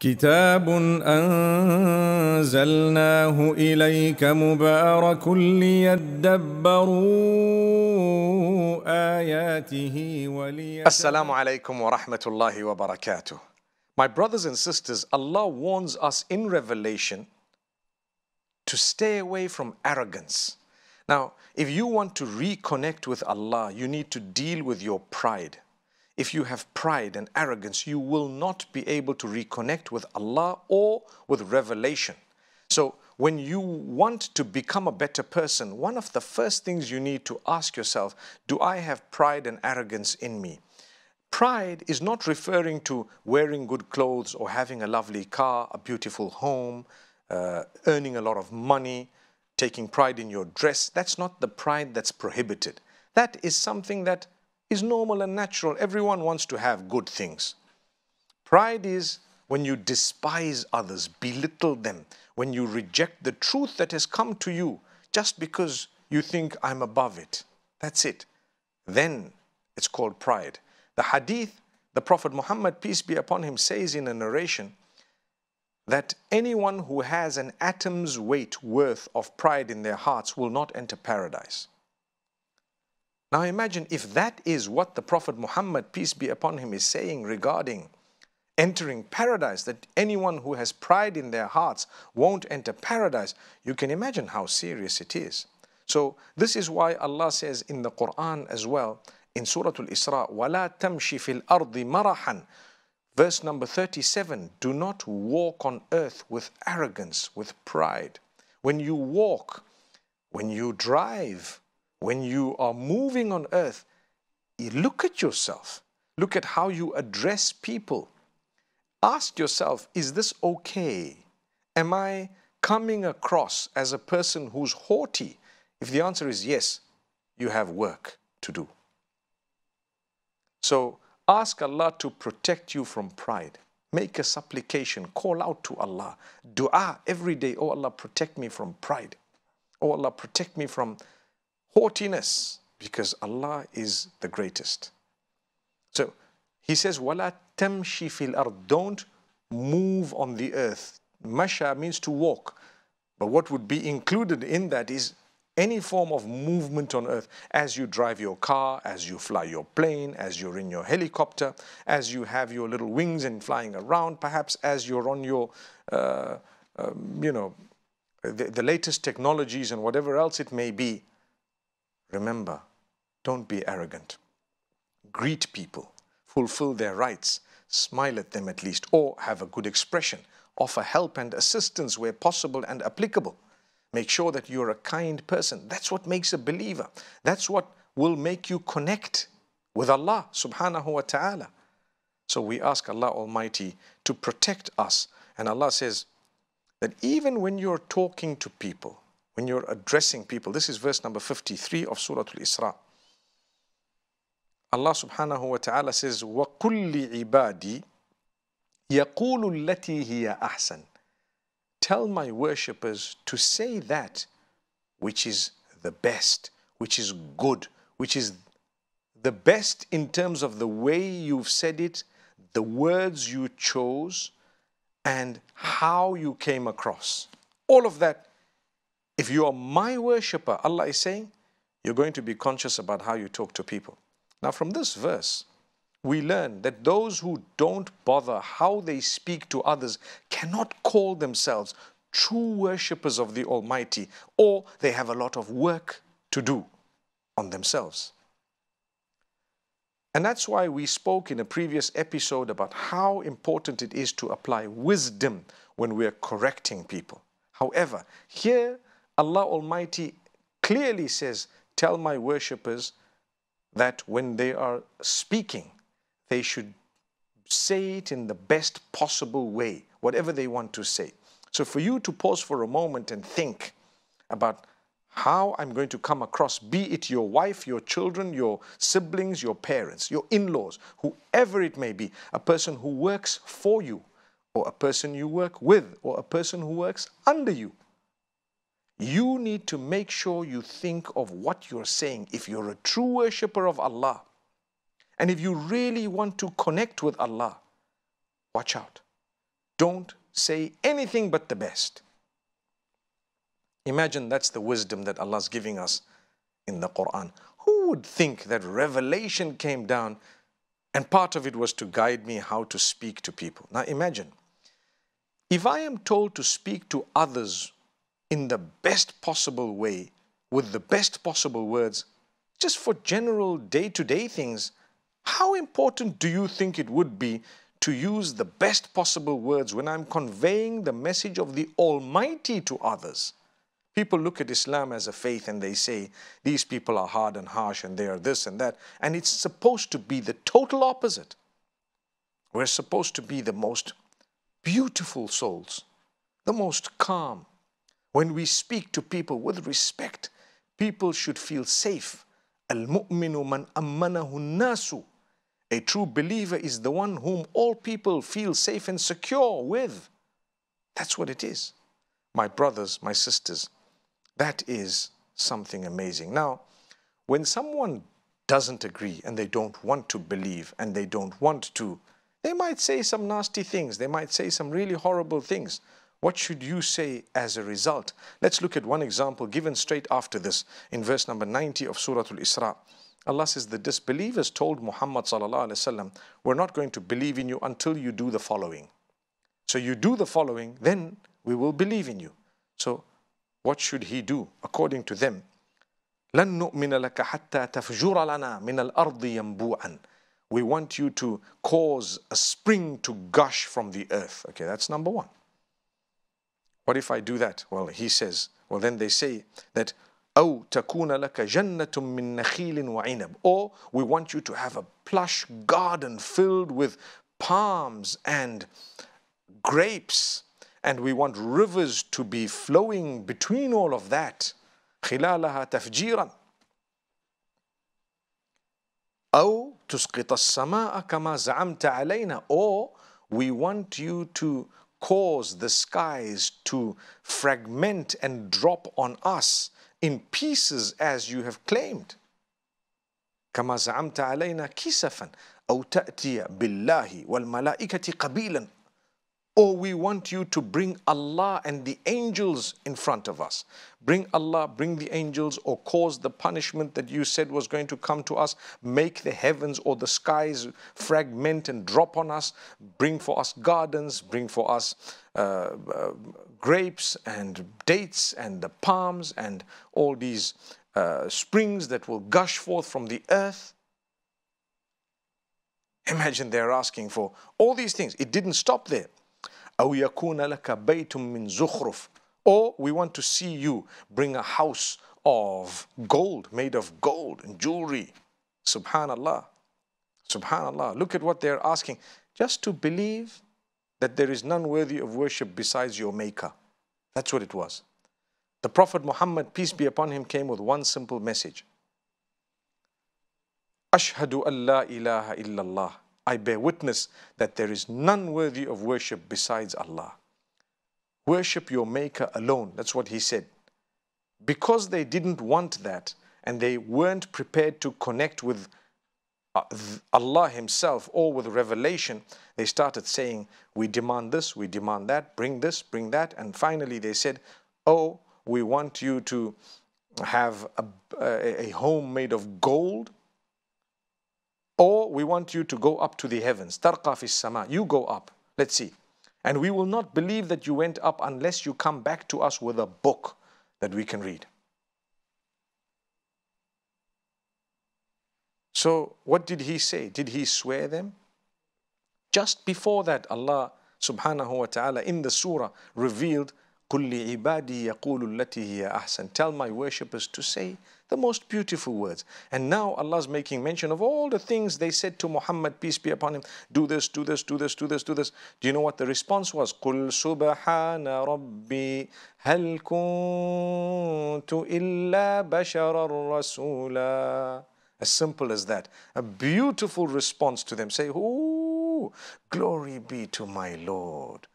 كتاب انزلناه اليك مبارك ليدبروا وليتذكروا Assalamu alaikum wa rahmatullahi wa barakatuh. My brothers and sisters, Allah warns us in Revelation to stay away from arrogance. Now, if you want to reconnect with Allah, you need to deal with your pride. If you have pride and arrogance, you will not be able to reconnect with Allah or with revelation. So, when you want to become a better person, one of the first things you need to ask yourself do I have pride and arrogance in me? Pride is not referring to wearing good clothes or having a lovely car, a beautiful home, uh, earning a lot of money, taking pride in your dress. That's not the pride that's prohibited. That is something that is normal and natural. Everyone wants to have good things. Pride is when you despise others, belittle them, when you reject the truth that has come to you just because you think I'm above it. That's it. Then it's called pride. The hadith, the Prophet Muhammad, peace be upon him, says in a narration that anyone who has an atom's weight worth of pride in their hearts will not enter paradise. Now imagine if that is what the Prophet Muhammad, peace be upon him, is saying regarding entering paradise, that anyone who has pride in their hearts won't enter paradise, you can imagine how serious it is. So this is why Allah says in the Quran as well, in Surah Al-Isra, وَلَا تَمْشِ فِي الْأَرْضِ مَرَحًا Verse number 37, do not walk on earth with arrogance, with pride. When you walk, when you drive, when you are moving on earth, you look at yourself. Look at how you address people. Ask yourself, is this okay? Am I coming across as a person who's haughty? If the answer is yes, you have work to do. So ask Allah to protect you from pride. Make a supplication, call out to Allah. Dua every day, oh Allah, protect me from pride. Oh Allah, protect me from haughtiness, because Allah is the greatest. So he says, Wala fil ard. Don't move on the earth. Masha means to walk. But what would be included in that is any form of movement on earth as you drive your car, as you fly your plane, as you're in your helicopter, as you have your little wings and flying around, perhaps as you're on your, uh, um, you know, the, the latest technologies and whatever else it may be. Remember, don't be arrogant. Greet people, fulfill their rights, smile at them at least, or have a good expression. Offer help and assistance where possible and applicable. Make sure that you're a kind person. That's what makes a believer. That's what will make you connect with Allah subhanahu wa ta'ala. So we ask Allah Almighty to protect us. And Allah says that even when you're talking to people, when you're addressing people, this is verse number 53 of Surah Al Isra. Allah subhanahu wa ta'ala says, وَقُلِّ عِبَادِي يَقُولُ الَّتِي هِيَ أَحْسَنُ Tell my worshippers to say that which is the best, which is good, which is the best in terms of the way you've said it, the words you chose, and how you came across. All of that, if you are my worshipper, Allah is saying, you're going to be conscious about how you talk to people. Now, from this verse, we learn that those who don't bother how they speak to others cannot call themselves true worshippers of the Almighty, or they have a lot of work to do on themselves. And that's why we spoke in a previous episode about how important it is to apply wisdom when we're correcting people. However, here Allah Almighty clearly says, Tell my worshippers that when they are speaking, they should say it in the best possible way, whatever they want to say. So, for you to pause for a moment and think about how I'm going to come across, be it your wife, your children, your siblings, your parents, your in laws, whoever it may be, a person who works for you, or a person you work with, or a person who works under you. You need to make sure you think of what you're saying if you're a true worshipper of Allah. And if you really want to connect with Allah, watch out. don't say anything but the best. Imagine that's the wisdom that Allah's giving us in the Quran. Who would think that revelation came down and part of it was to guide me how to speak to people? Now imagine, if I am told to speak to others in the best possible way, with the best possible words, just for general day to day things, how important do you think it would be to use the best possible words when I'm conveying the message of the Almighty to others? People look at Islam as a faith and they say, these people are hard and harsh and they are this and that. And it's supposed to be the total opposite. We're supposed to be the most beautiful souls, the most calm. When we speak to people with respect, people should feel safe. Al-mu'minu man ammanahu nasu. A true believer is the one whom all people feel safe and secure with. That's what it is. My brothers, my sisters, that is something amazing. Now, when someone doesn't agree and they don't want to believe and they don't want to, they might say some nasty things. They might say some really horrible things. What should you say as a result? Let's look at one example given straight after this in verse number 90 of Surah Al-Isra. Allah says the disbelievers told Muhammad sallallahu alaihi wasallam, "We're not going to believe in you until you do the following." So you do the following, then we will believe in you. So what should he do according to them? لن نؤمن لك حتى تفجر لنا من الأرض ينبوعا. We want you to cause a spring to gush from the earth. Okay, that's number one. What if I do that? Well, he says, well, then they say that أو تكون لك جنة من نخيل وعنب or we want you to have a plush garden filled with palms and grapes and we want rivers to be flowing between all of that خلالها تفجيرا أو تسقط السماء كما زعمت علينا or we want you to cause the skies to fragment and drop on us in pieces as you have claimed كما زعمت علينا كسفا أو تأتي بالله والملائكة قبيلا or we want you to bring Allah and the angels in front of us. Bring Allah, bring the angels, or cause the punishment that you said was going to come to us. Make the heavens or the skies fragment and drop on us. Bring for us gardens, bring for us uh, uh, grapes and dates and the palms and all these uh, springs that will gush forth from the earth. Imagine they're asking for all these things. It didn't stop there. أو يكون لك بيت من زخرف or we want to see you bring a house of gold made of gold and jewelry subhanallah subhanallah look at what they're asking just to believe that there is none worthy of worship besides your maker that's what it was the prophet muhammad peace be upon him came with one simple message ashhadu an la ilaha illallah I bear witness that there is none worthy of worship besides Allah. Worship your Maker alone. That's what he said. Because they didn't want that and they weren't prepared to connect with uh, Allah Himself or with revelation, they started saying, We demand this, we demand that, bring this, bring that. And finally they said, Oh, we want you to have a, a, a home made of gold or we want you to go up to the heavens. Tarqa fi sama. You go up. Let's see. And we will not believe that you went up unless you come back to us with a book that we can read. So, what did he say? Did he swear them? Just before that, Allah subhanahu wa ta'ala in the surah revealed, Kulli ibadi yaqulu allati hiya ahsan. Tell my worshippers to say the most beautiful words. And now Allah's making mention of all the things they said to Muhammad, peace be upon him. Do this, do this, do this, do this, do this. Do you know what the response was? Qul subhana rabbi hal kuntu illa basharar rasula. As simple as that. A beautiful response to them. Say, oh, glory be to my Lord.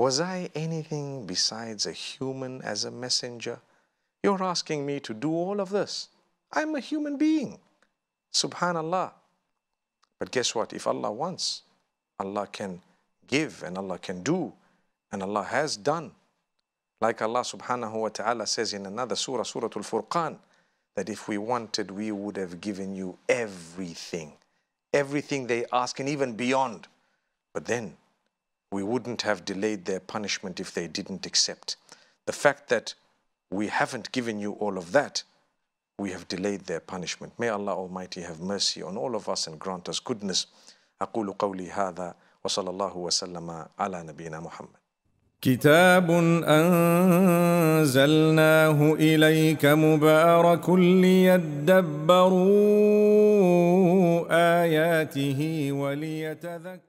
Was I anything besides a human as a messenger? You're asking me to do all of this. I'm a human being. Subhanallah. But guess what? If Allah wants, Allah can give and Allah can do and Allah has done. Like Allah subhanahu wa ta'ala says in another surah, Surah Al Furqan, that if we wanted, we would have given you everything. Everything they ask and even beyond. But then we wouldn't have delayed their punishment if they didn't accept. The fact that we haven't given you all of that, we have delayed their punishment. May Allah Almighty have mercy on all of us and grant us goodness. أقول قولي هذا وصلى الله وسلم على نبينا محمد كتاب أنزلناه إليك مبارك ليدبروا آياته وليتذكروا